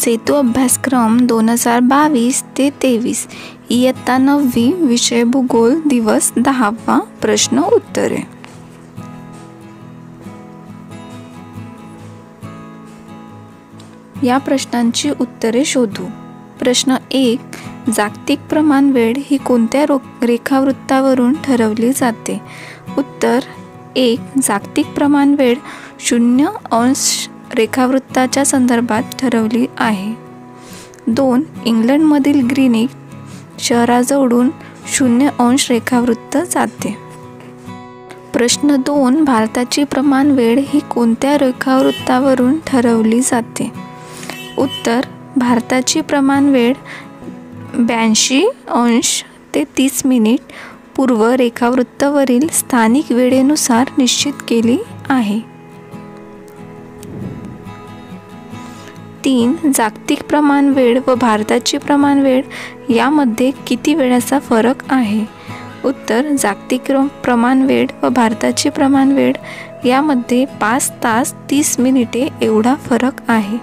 सेतू अभ्यासक्रम दोन हजार बावीस ते तेवीस. इयत्ता नववी विषय भूगोल दिवस दहावा प्रश्न उत्तरे. या प्रश्नांची उत्तरे शोधू. प्रश्न एक जागतिक प्रमाण वेळ ही कोणत्या रो रेखावृत्तावरून ठरवली जाते? उत्तर एक जागतिक प्रमाण वेळ शून्य अंश रेखावृत्ताच्या संदर्भात ठरवली आहे. दोन इंग्लंडमधील ग्रीनिक शहराजवळून शून्य अंश रेखावृत्त जाते प्रश्न दोन भारताची प्रमाण वेळ ही कोणत्या रेखावृत्तावरून ठरवली जाते? उत्तर भारताची प्रमाण वेळ ब्याऐंशी अंश ते तीस मिनिट पूर्व रेखावृत्तावरील स्थानिक वेळेनुसार निश्चित केली आहे. तीन जागतिक प्रमाण वेळ व भारताची प्रमाण वेळ यामध्ये किती वेळाचा फरक आहे? उत्तर जागतिक प्रमाण वेळ व भारताची प्रमाण वेळ यामध्ये पाच तास तीस मिनिटे एवढा फरक आहे.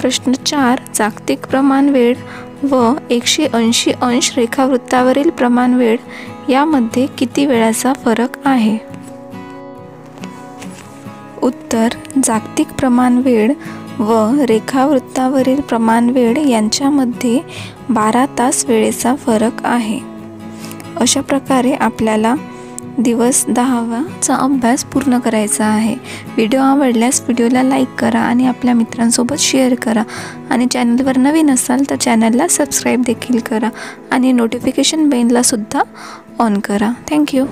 प्रश्न चार जागतिक प्रमाण वेळ व एकशे ऐंशी अंश रेखावृत्तावरील प्रमाण वेळ यामध्ये किती वेळाचा फरक आहे? उत्तर जागतिक प्रमाण वेळ व रेखावृत्तावरील प्रमाण वेळ यांच्यामध्ये बारा तास वेळेचा फरक आहे. अशा प्रकारे आपल्याला दिवस दहावाचा अभ्यास पूर्ण करायचा आहे. व्हिडिओ आवडल्यास व्हिडिओला लाईक करा आणि आपल्या मित्रांसोबत शेअर करा. आणि चॅनलवर नवीन असाल तर चॅनलला सबस्क्राईब देखील करा. आणि नोटिफिकेशन बेललासुद्धा ऑन करा. Thank you